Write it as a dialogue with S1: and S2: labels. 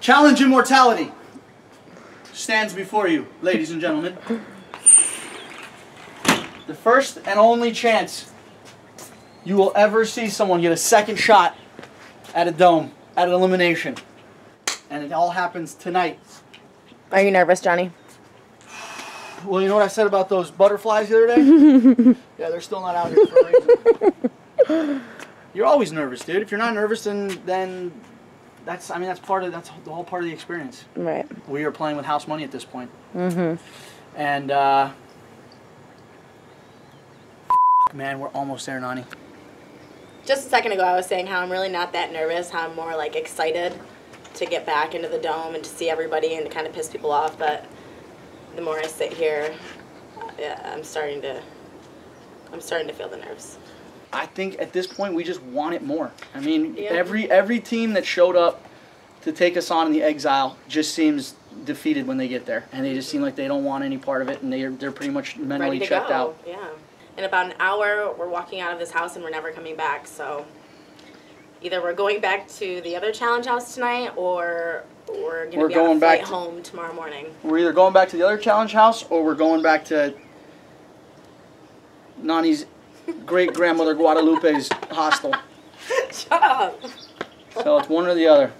S1: Challenge immortality stands before you, ladies and gentlemen. The first and only chance you will ever see someone get a second shot at a dome, at an elimination. And it all happens tonight.
S2: Are you nervous, Johnny?
S1: Well, you know what I said about those butterflies the other day? yeah, they're still not out here for a reason. You're always nervous, dude. If you're not nervous, then then that's I mean that's part of that's the whole part of the experience.
S2: Right.
S1: We are playing with house money at this point. Mm-hmm. And uh, man, we're almost there, Nany.
S3: Just a second ago, I was saying how I'm really not that nervous. How I'm more like excited to get back into the dome and to see everybody and to kind of piss people off. But the more I sit here, uh, yeah, I'm starting to. I'm starting to feel the nerves.
S1: I think at this point we just want it more. I mean,
S3: Yeah.
S1: every every team that showed up to take us on in the exile just seems defeated when they get there, and they just seem like they don't want any part of it, and they're they're pretty much mentally
S3: to
S1: checked
S3: go.
S1: out.
S3: Yeah. In about an hour, we're walking out of this house and we're never coming back. So either we're going back to the other challenge house tonight, or we're gonna
S1: We're
S3: be
S1: going back to-
S3: home tomorrow morning.
S1: We're either going back to the other challenge house or we're going back to Nany's great grandmother Guadalupe's hostel.
S3: Shut up.
S1: So it's one or the other.